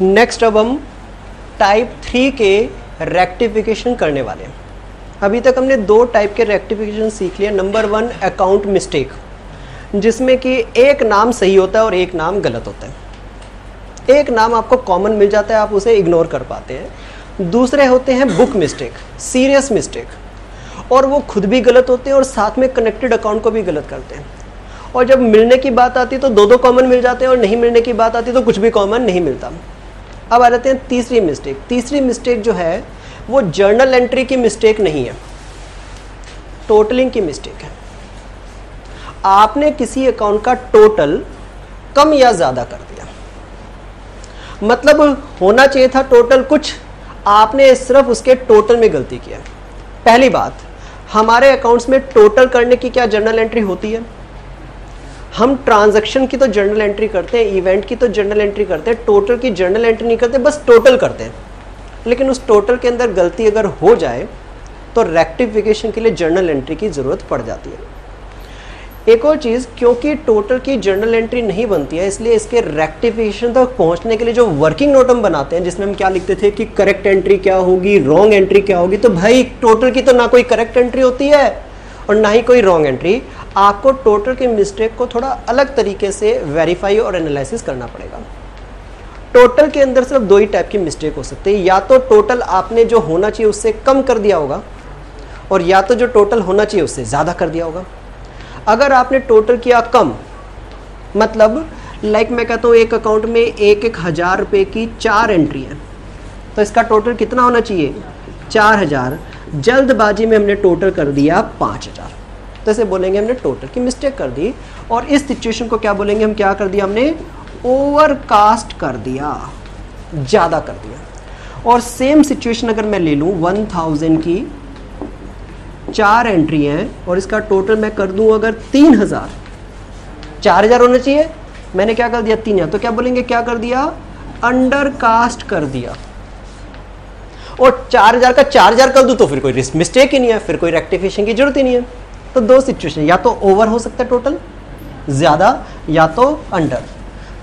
Next अब हम type three के रेक्टिफिकेशन करने वाले हैं। अभी तक हमने दो टाइप के रेक्टिफिकेशन सीख लिया नंबर वन अकाउंट मिस्टेक जिसमें कि एक नाम सही होता है और एक नाम गलत होता है। एक नाम आपको कॉमन मिल जाता है, आप उसे इग्नोर कर पाते हैं। दूसरे होते हैं बुक मिस्टेक सीरियस मिस्टेक और वो खुद भी गलत होते हैं और साथ में कनेक्टेड अकाउंट को भी गलत करते हैं। और जब मिलने की बात आती है तो दो दो कॉमन मिल जाते हैं और नहीं मिलने की बात आती तो कुछ भी कॉमन नहीं मिलता। अब आ जाते हैं तीसरी मिस्टेक। तीसरी मिस्टेक जो है, वो जर्नल एंट्री की मिस्टेक नहीं है। टोटलिंग की मिस्टेक है। आपने किसी अकाउंट का टोटल कम या ज़्यादा कर दिया। मतलब होना चाहिए था टोटल कुछ। आपने सिर्फ़ उसके टोटल में गलती किया पहली बात, हमारे अकाउंट्स में टोटल करने की क्या जर्नल एंट्री होती है? हम ट्रांजैक्शन की तो जर्नल एंट्री करते हैं, इवेंट की तो जर्नल एंट्री करते हैं, टोटल की जर्नल एंट्री नहीं करते, बस टोटल करते हैं। लेकिन उस टोटल के अंदर गलती अगर हो जाए तो रेक्टिफिकेशन के लिए जर्नल एंट्री की ज़रूरत पड़ जाती है। एक और चीज़, क्योंकि टोटल की जर्नल एंट्री नहीं बनती है, इसलिए इसके रेक्टिफिकेशन तक पहुँचने के लिए जो वर्किंग नोट हम बनाते हैं, जिसमें हम क्या लिखते थे कि करेक्ट एंट्री क्या होगी, रॉन्ग एंट्री क्या होगी तो भाई टोटल की तो ना कोई करेक्ट एंट्री होती है, और ना ही कोई रॉन्ग एंट्री। आपको टोटल के मिस्टेक को थोड़ा अलग तरीके से वेरीफाई और एनालिसिस करना पड़ेगा। टोटल के अंदर सिर्फ़ दो ही टाइप की मिस्टेक हो सकती है। या तो टोटल आपने जो होना चाहिए उससे कम कर दिया होगा, और या तो जो टोटल होना चाहिए उससे ज़्यादा कर दिया होगा। अगर आपने टोटल किया कम मतलब लाइक मैं कहता हूँ एक अकाउंट में एक एक हज़ार रुपये की चार एंट्री है तो इसका टोटल कितना होना चाहिए? चार हज़ार। जल्दबाजी में हमने टोटल कर दिया पाँच हज़ार। तो इसे बोलेंगे हमने टोटल की मिस्टेक कर दी। और इस सिचुएशन को क्या बोलेंगे? हम क्या कर दिया हमने? ओवरकास्ट कर दिया। ज़्यादा कर दिया। और सेम सिचुएशन अगर मैं ले लूँ वन थाउज़ेंड की चार एंट्री हैं और इसका टोटल मैं कर दूँ अगर तीन हज़ार। चार हज़ार होना चाहिए। मैंने क्या कर दिया? तीन हज़ार। तो क्या बोलेंगे? क्या कर दिया? अंडर कास्ट कर दिया। और चार हज़ार का चार हज़ार कर दूँ तो फिर कोई मिस्टेक ही नहीं है। फिर कोई रेक्टिफिकेशन की ज़रूरत ही नहीं है। तो दो सिचुएशन या तो ओवर हो सकता है टोटल ज़्यादा, या तो अंडर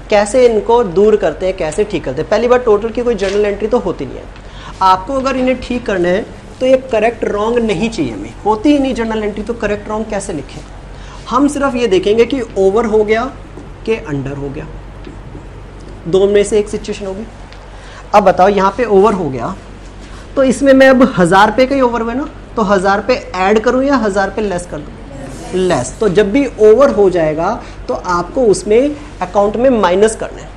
कैसे इनको दूर करते हैं, कैसे ठीक करते हैं? पहली बार टोटल की कोई जर्नल एंट्री तो होती नहीं है। आपको अगर इन्हें ठीक करना है तो ये करेक्ट रॉन्ग नहीं चाहिए हमें। होती ही नहीं जर्नल एंट्री तो करेक्ट रॉन्ग कैसे लिखें? हम सिर्फ़ ये देखेंगे कि ओवर हो गया कि अंडर हो गया। दो में से एक सिचुएशन होगी। अब बताओ, यहाँ पे ओवर हो गया तो इसमें मैं अब हज़ार पे का ही ओवर हुआ ना? तो हज़ार पे ऐड करूँ या हज़ार पे लेस कर दूँ? लेस तो जब भी ओवर हो जाएगा तो आपको उसमें अकाउंट में माइनस करना है।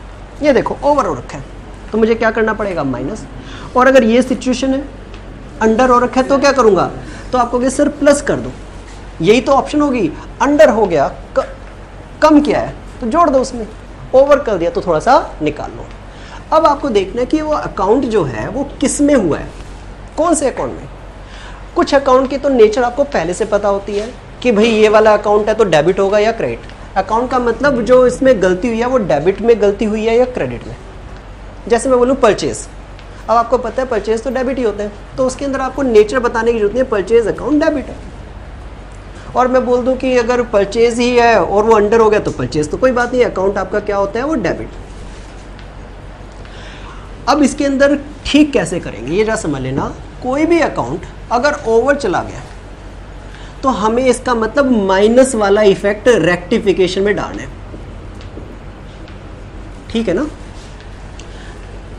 ये देखो ओवर हो रखा है। तो मुझे क्या करना पड़ेगा? माइनस और अगर ये सिचुएशन है अंडर हो रखा है तो क्या करूँगा? तो आपको सर प्लस कर दो। यही तो ऑप्शन होगी। अंडर हो गया क, कम किया है तो जोड़ दो उसमें। ओवर कर दिया तो थोड़ा सा निकाल लो। अब आपको देखना है कि वो अकाउंट जो है वो किसमें हुआ है? कौन से अकाउंट में? कुछ अकाउंट की तो नेचर आपको पहले से पता होती है कि भाई ये वाला अकाउंट है तो डेबिट होगा या क्रेडिट। अकाउंट का मतलब जो इसमें गलती हुई है, वो डेबिट में गलती हुई है या क्रेडिट में। जैसे मैं बोलूँ परचेज़। अब आपको पता है परचेज तो डेबिट ही होते हैं तो उसके अंदर आपको नेचर बताने की ज़रूरत नहीं है, परचेज अकाउंट डेबिट है। और मैं बोल दूँ कि अगर परचेज ही है और वो अंडर हो गया तो परचेज तो कोई बात नहीं, अकाउंट आपका क्या होता है, वो डेबिट। अब इसके अंदर ठीक कैसे करेंगे, ये जरा समझ लेना। कोई भी अकाउंट अगर ओवर चला गया तो हमें इसका मतलब माइनस वाला इफ़ेक्ट रेक्टिफिकेशन में डालना है। ठीक है ना?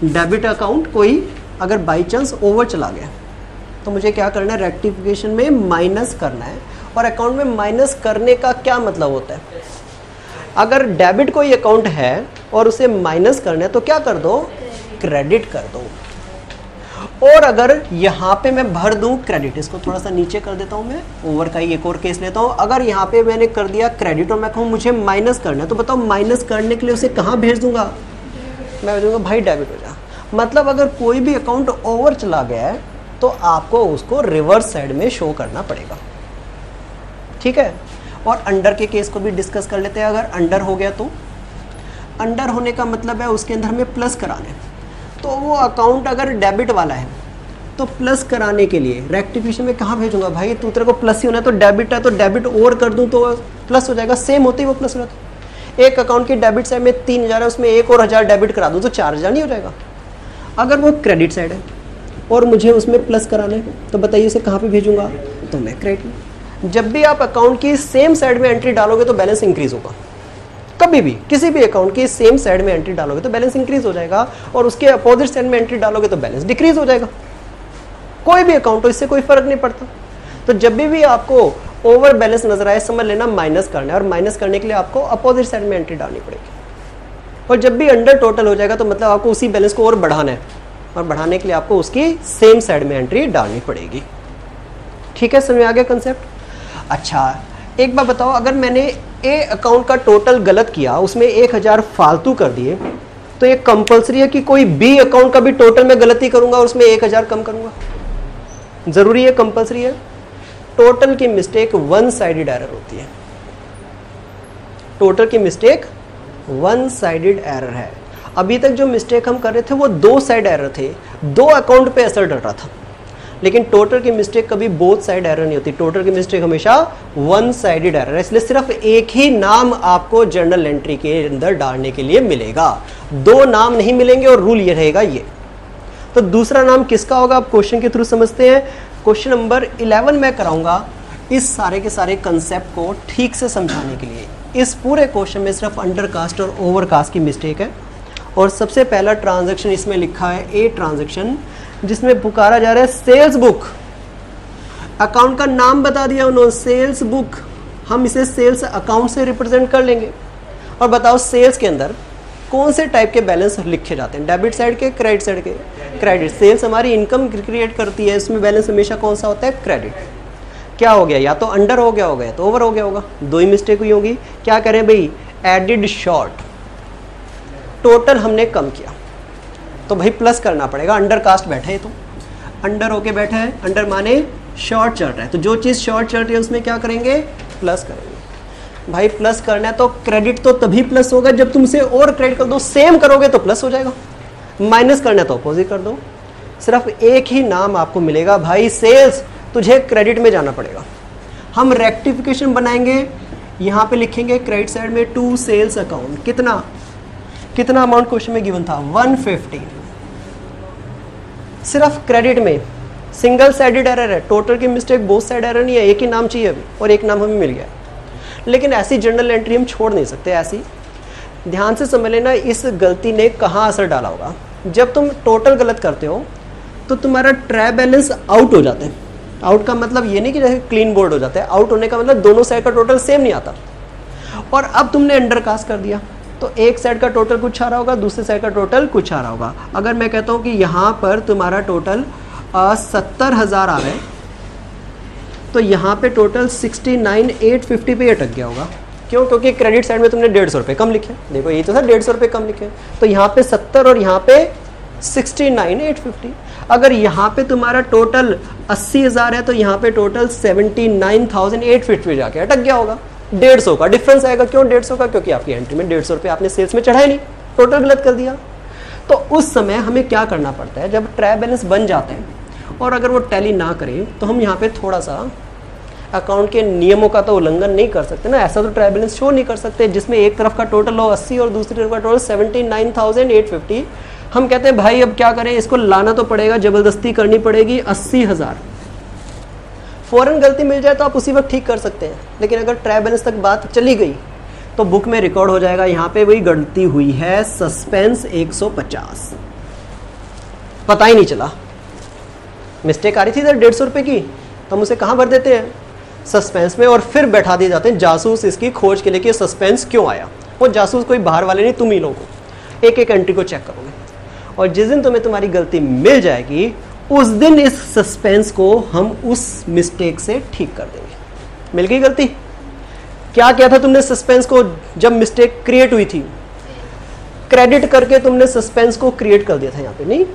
डेबिट अकाउंट कोई अगर बाई चांस ओवर चला गया तो मुझे क्या करना है? रेक्टिफिकेशन में माइनस करना है। और अकाउंट में माइनस करने का क्या मतलब होता है? अगर डेबिट कोई अकाउंट है और उसे माइनस करना है तो क्या कर दो? क्रेडिट कर दो। और अगर यहाँ पे मैं भर दूँ क्रेडिट इसको थोड़ा सा नीचे कर देता हूँ मैं ओवर का ही एक और केस लेता हूँ। अगर यहाँ पे मैंने कर दिया क्रेडिट और मैं कहूँ मुझे माइनस करना है तो बताओ माइनस करने के लिए उसे कहाँ भेज दूँगा? मैं भेजूँगा भाई डेबिट हो जा। मतलब अगर कोई भी अकाउंट ओवर चला गया है तो आपको उसको रिवर्स साइड में शो करना पड़ेगा। ठीक है? और अंडर के केस को भी डिस्कस कर लेते हैं। अगर अंडर हो गया तो? अंडर होने का मतलब है उसके अंदर हमें प्लस कराने तो वो अकाउंट अगर डेबिट वाला है तो प्लस कराने के लिए रेक्टिफिकेशन में कहाँ भेजूँगा? भाई, तू तेरे को प्लस ही होना है तो डेबिट है तो डेबिट और कर दूँ तो प्लस हो जाएगा। सेम होते ही वो प्लस हो जाता एक अकाउंट की डेबिट साइड में तीन हज़ार है, उसमें एक और हज़ार डेबिट करा दूँ तो चार हज़ार नहीं हो जाएगा। अगर वो क्रेडिट साइड है और मुझे उसमें प्लस कराना है तो बताइए उसे कहाँ पे भेजूँगा? तो मैं क्रेडिट जब भी आप अकाउंट की सेम साइड में एंट्री डालोगे तो बैलेंस इंक्रीज होगा। कभी भी, किसी भी अकाउंट की सेम साइड में एंट्री डालोगे तो बैलेंस इंक्रीज हो जाएगा और उसके अपोजिट साइड में एंट्री डालोगे तो बैलेंस डिक्रीज हो जाएगा। कोई भी अकाउंट हो, इससे कोई फ़र्क नहीं पड़ता। तो जब भी भी आपको ओवर बैलेंस नज़र आए, समझ लेना माइनस करना है और माइनस करने के लिए आपको अपोजिट साइड में एंट्री डालनी पड़ेगी। और जब भी अंडर टोटल हो जाएगा तो मतलब आपको उसी बैलेंस को और बढ़ाना है और बढ़ाने के लिए आपको उसकी सेम साइड में एंट्री डालनी पड़ेगी। ठीक है, समझ आ गया कंसेप्ट अच्छा एक बार बताओ, अगर मैंने ए अकाउंट का टोटल गलत किया, उसमें एक हज़ार फालतू कर दिए तो ये कंपलसरी है कि कोई बी अकाउंट का भी टोटल में गलती करूँगा और उसमें एक हज़ार कम करूँगा? ज़रूरी है कंपलसरी है? टोटल की मिस्टेक वन साइडेड एरर होती है। टोटल की मिस्टेक वन साइडेड एरर है। अभी तक जो मिस्टेक हम कर रहे थे, वो दो साइड एरर थे। दो अकाउंट पे असर डर रहा था। लेकिन टोटल की मिस्टेक कभी बोथ साइड एरर नहीं होती। टोटल की मिस्टेक हमेशा वन साइडेड एरर है। इसलिए सिर्फ़ एक ही नाम आपको जर्नल एंट्री के अंदर डालने के लिए मिलेगा। दो नाम नहीं मिलेंगे और रूल ये रहेगा ये। तो दूसरा नाम किसका होगा, आप क्वेश्चन के थ्रू समझते हैं। क्वेश्चन नंबर 11 मैं कराऊँगा इस सारे के सारे कंसेप्ट को ठीक से समझाने के लिए। इस पूरे क्वेश्चन में सिर्फ़ अंडर कास्ट और ओवर कास्ट की मिस्टेक है। और सबसे पहला ट्रांजैक्शन इसमें लिखा है ए ट्रांजैक्शन जिसमें पुकारा जा रहा है सेल्स बुक अकाउंट का नाम बता दिया उन्होंने सेल्स बुक हम इसे सेल्स अकाउंट से रिप्रेजेंट कर लेंगे। और बताओ सेल्स के अंदर कौन से टाइप के बैलेंस लिखे जाते हैं? डेबिट साइड के क्रेडिट साइड के? क्रेडिट सेल्स हमारी इनकम क्रिएट करती है, इसमें बैलेंस हमेशा कौन सा होता है? क्रेडिट क्या हो गया? या तो अंडर हो गया होगा, या तो ओवर हो गया होगा। दो ही मिस्टेक हुई होगी। क्या करें भाई? एडिड शॉर्ट टोटल हमने कम किया। तो भाई प्लस करना पड़ेगा। अंडर कास्ट बैठे तो अंडर होके बैठा है। अंडर माने शॉर्ट चल रहा है। तो जो चीज़ शॉर्ट चल रही है, उसमें क्या करेंगे? प्लस करेंगे। भाई प्लस करना है तो क्रेडिट तो तभी प्लस होगा जब तुम उसे और क्रेडिट कर दो। सेम करोगे तो प्लस हो जाएगा। माइनस करना है तो अपोजिट कर दो। सिर्फ़ एक ही नाम आपको मिलेगा। भाई सेल्स तुझे क्रेडिट में जाना पड़ेगा। हम रेक्टिफिकेशन बनाएँगे। यहाँ पे लिखेंगे क्रेडिट साइड में टू सेल्स अकाउंट कितना? कितना अमाउंट क्वेश्चन में गिवन था? 150 सिर्फ़ क्रेडिट में सिंगल साइडेड एरर है। टोटल की मिस्टेक बहुत साइड एरर नहीं है, एक ही नाम चाहिए अभी, और एक नाम हमें मिल गया। लेकिन ऐसी जर्नल एंट्री हम छोड़ नहीं सकते, ऐसी। ध्यान से समझ लेना, इस गलती ने कहाँ असर डाला होगा। जब तुम टोटल गलत करते हो तो तुम्हारा ट्राई बैलेंस आउट हो जाता है। आउट का मतलब ये नहीं कि जैसे क्लीन बोर्ड हो जाता है। आउट होने का मतलब दोनों साइड का टोटल सेम नहीं आता। और अब तुमने अंडरकास्ट कर दिया। तो एक साइड का टोटल कुछ आ रहा होगा, दूसरे साइड का टोटल कुछ आ रहा होगा। अगर मैं कहता हूँ कि यहाँ पर तुम्हारा टोटल सत्तर हज़ार आ रहा है तो यहाँ पे total sixty nine eight fifty पे अटक गया होगा। क्यों? क्योंकि क्रेडिट साइड में तुमने डेढ़ सौ रुपये कम लिखे। देखो, ये तो सर डेढ़ सौ रुपये कम लिखे। तो यहाँ पे सत्तर और यहाँ पे सिक्सटी नाइन एट फिफ्टी अगर यहाँ पे तुम्हारा टोटल अस्सी हज़ार है तो यहाँ पे total seventy nine thousand eight fifty जाके अटक गया होगा। डेढ़ सौ का। डिफरेंस आएगा क्यों डेढ़ सौ का? क्योंकि आपकी एंट्री में डेढ़ सौ रुपये आपने सेल्स में चढ़ाया नहीं। टोटल गलत कर दिया। तो उस समय हमें क्या करना पड़ता है? जब ट्राई बैलेंस बन जाते हैं, और अगर वो टैली ना करे तो हम यहाँ पे थोड़ा सा अकाउंट के नियमों का तो उल्लंघन नहीं कर सकते ना। ऐसा तो ट्राई बैलेंस शो नहीं कर सकते, जिसमें एक तरफ़ का टोटल हो अस्सी और दूसरी तरफ़ का total seventy nine thousand eight fifty हम कहते हैं, भाई, अब क्या करें? इसको लाना तो पड़ेगा, ज़बरदस्ती करनी पड़ेगी अस्सी हज़ार। फ़ौरन गलती मिल जाए तो आप उसी वक्त ठीक कर सकते हैं। लेकिन अगर ट्राई बैलेंस तक बात चली गई तो बुक में रिकॉर्ड हो जाएगा। यहाँ पे वही गलती हुई है, सस्पेंस 150 पता ही नहीं चला। मिस्टेक आ रही थी इधर डेढ़ सौ रुपये की तो हम उसे कहाँ भर देते हैं? सस्पेंस में, और फिर बैठा दिए जाते हैं। जासूस इसकी खोज के लिए कि सस्पेंस क्यों आया? वो जासूस कोई बाहर वाले नहीं, तुम ही लोगों एक एक एंट्री को चेक करोगे। और जिस दिन तुम्हें तुम्हारी गलती मिल जाएगी उस दिन इस सस्पेंस को हम उस मिस्टेक से ठीक कर देंगे। मिल गई गलती? क्या किया था तुमने सस्पेंस को जब मिस्टेक क्रिएट हुई थी? क्रेडिट करके तुमने सस्पेंस को क्रिएट कर दिया था यहाँ पे, नहीं?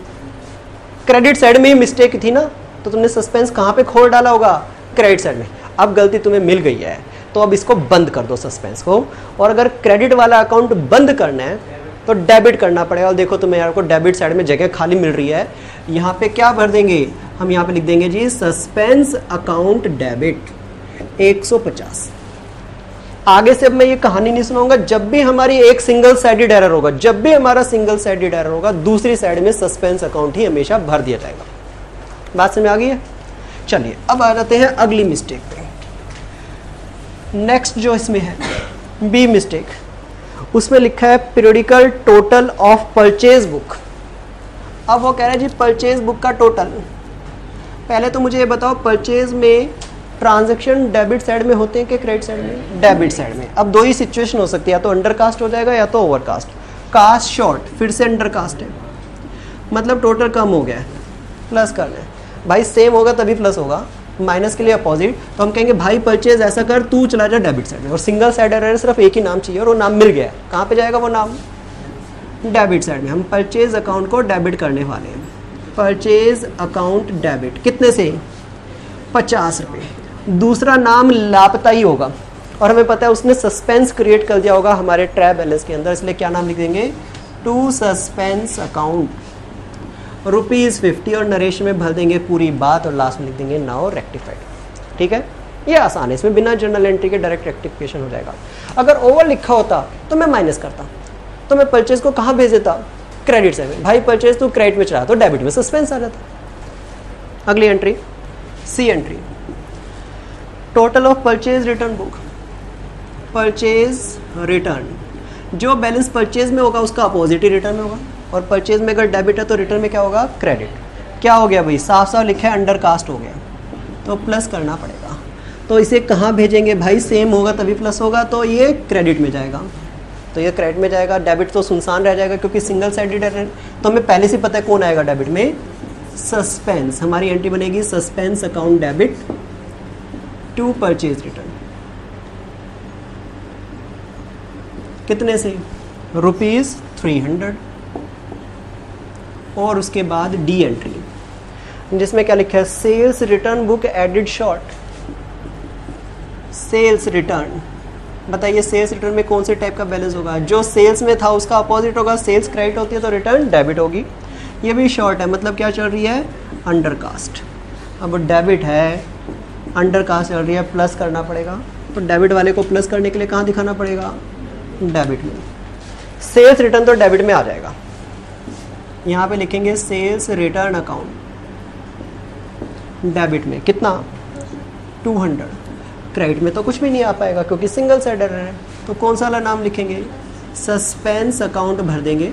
क्रेडिट साइड में ही मिस्टेक थी ना तो तुमने सस्पेंस कहाँ पे खोल डाला होगा? क्रेडिट साइड में। अब गलती तुम्हें मिल गई है तो अब इसको बंद कर दो सस्पेंस को। और अगर क्रेडिट वाला अकाउंट बंद करना है तो डेबिट करना पड़ेगा। और देखो तुम्हें यार को डेबिट साइड में जगह खाली मिल रही है। यहाँ पे क्या भर देंगे? हम यहाँ पे लिख देंगे जी सस्पेंस अकाउंट डेबिट 150 आगे से अब मैं ये कहानी नहीं सुनाऊँगा। जब भी हमारी एक सिंगल साइडेड एरर होगा, जब भी हमारा सिंगल साइडेड एरर होगा, दूसरी साइड में सस्पेंस अकाउंट ही हमेशा भर दिया जाएगा। बात समझ आ गई है? चलिए, अब आ जाते हैं अगली मिस्टेक पे। नेक्स्ट जो इसमें है बी मिस्टेक उसमें लिखा है periodical total of purchase book अब वो कह रहे हैं जी परचेज बुक का टोटल पहले तो मुझे ये बताओ परचेज में ट्रांजेक्शन डेबिट साइड में होते हैं कि क्रेडिट साइड में? डेबिट साइड में। अब दो ही सिचुएशन हो सकती है या तो अंडर कास्ट हो जाएगा या तो ओवर कास्ट कास्ट शॉर्ट फिर से अंडर कास्ट है। मतलब टोटल कम हो गया है प्लस कर लें भाई सेम होगा तभी प्लस होगा। माइनस के लिए अपोजिट तो हम कहेंगे, भाई परचेज ऐसा कर, तू चला जा डेबिट साइड में। और सिंगल साइड एरर सिर्फ़ एक ही नाम चाहिए और वो नाम मिल गया है। कहाँ पे जाएगा वो नाम? डेबिट साइड में। हम परचेज अकाउंट को डेबिट करने वाले हैं। परचेज अकाउंट डेबिट कितने से? पचास रुपये दूसरा नाम लापता ही होगा। और हमें पता है उसने सस्पेंस क्रिएट कर दिया होगा हमारे ट्रैप बैलेंस के अंदर, इसलिए क्या नाम लिख देंगे? To suspense account rupees fifty और नरेश में भर देंगे पूरी बात और लास्ट में लिख देंगे नाउ रेक्टिफाइड ठीक है? ये आसान है, इसमें बिना जर्नल एंट्री के डायरेक्ट रेक्टिफिकेशन हो जाएगा। अगर ओवर लिखा होता तो मैं माइनस करता। तो मैं परचेज को कहाँ भेज देता? क्रेडिट से। भाई परचेज तो क्रेडिट में चला तो डेबिट में सस्पेंस आ जाता। अगली entry C entry total of purchase return book purchase return जो बैलेंस परचेज में होगा, उसका अपोजिट ही रिटर्न में होगा। और परचेज में अगर डेबिट है तो रिटर्न में क्या होगा? क्रेडिट क्या हो गया भाई? साफ़ साफ़ लिखा है अंडर कास्ट हो गया। तो प्लस करना पड़ेगा। तो इसे कहाँ भेजेंगे भाई? सेम होगा, तभी प्लस होगा तो ये क्रेडिट में जाएगा। तो ये क्रेडिट में जाएगा डेबिट तो सुनसान रह जाएगा, क्योंकि सिंगल साइडेड तो हमें पहले से पता है कौन आएगा डेबिट में? सस्पेंस हमारी एंट्री बनेगी suspense account debit to purchase return कितने से? रुपीज़ थ्री हंड्रेड और उसके बाद डी एंट्री। जिसमें क्या लिखा है sales return book added short sales return बताइए सेल्स रिटर्न में कौन से टाइप का बैलेंस होगा? जो सेल्स में था, उसका अपोजिट होगा। सेल्स क्रेडिट होती है तो रिटर्न डेबिट होगी। ये भी शॉर्ट है मतलब क्या चल रही है? अंडर कास्ट अब डेबिट है अंडर कास्ट चल रही है प्लस करना पड़ेगा। तो डेबिट वाले को प्लस करने के लिए कहाँ दिखाना पड़ेगा? डेबिट में। सेल्स रिटर्न तो डेबिट में आ जाएगा। यहाँ पे लिखेंगे सेल्स रिटर्न अकाउंट डेबिट में कितना? 200 क्रेडिट में तो कुछ भी नहीं आ पाएगा क्योंकि सिंगल साइडर है। तो कौन सा वाला नाम लिखेंगे? सस्पेंस अकाउंट भर देंगे।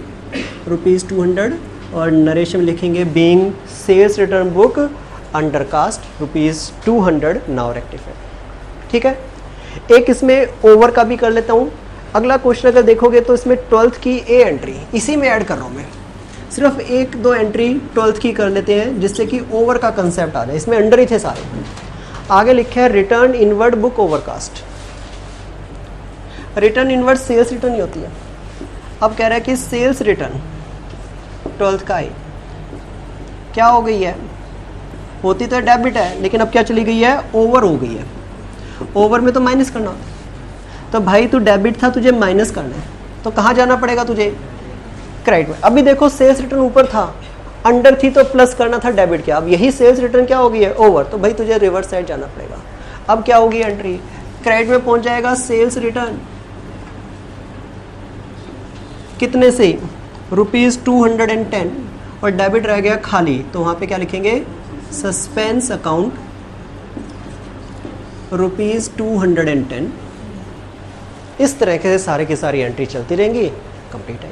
रुपीज़ टू हंड्रेड और नरेश में लिखेंगे being sales return book undercast rupees two hundred now rectified ठीक है? एक इसमें ओवर का भी कर लेता हूँ। अगला क्वेश्चन अगर देखोगे तो इसमें ट्वेल्थ की ए एंट्री इसी में ऐड कर रहा हूँ मैं। सिर्फ़ एक, दो एंट्री ट्वेल्थ की कर लेते हैं, जिससे कि ओवर का कंसेप्ट आ जाए। इसमें अंडर ही थे सारे। आगे लिखे है return inward book overcast return inward sales return ही होती है। अब कह रहा है कि सेल्स रिटर्न ट्वेल्थ का ही। क्या हो गई है? होती तो डेबिट है, लेकिन अब क्या चली गई है? ओवर हो गई है। ओवर में तो माइनस करना। होता तो भाई, तू डेबिट था, तुझे माइनस करना है। तो कहाँ जाना पड़ेगा तुझे? क्रेडिट में अभी देखो सेल्स रिटर्न ऊपर था। अंडर थी तो प्लस करना था डेबिट क्या? अब यही सेल्स रिटर्न क्या हो गई है? ओवर तो भाई तुझे रिवर्स साइड जाना पड़ेगा। अब क्या होगी एंट्री क्रेडिट में पहुँच जाएगा सेल्स रिटर्न कितने से? Rupees two hundred and ten और डेबिट रह गया खाली। तो वहाँ पे क्या लिखेंगे? Suspense account rupees two hundred and ten इस तरह के सारे की सारी एंट्री चलती रहेंगी। कंप्लीट है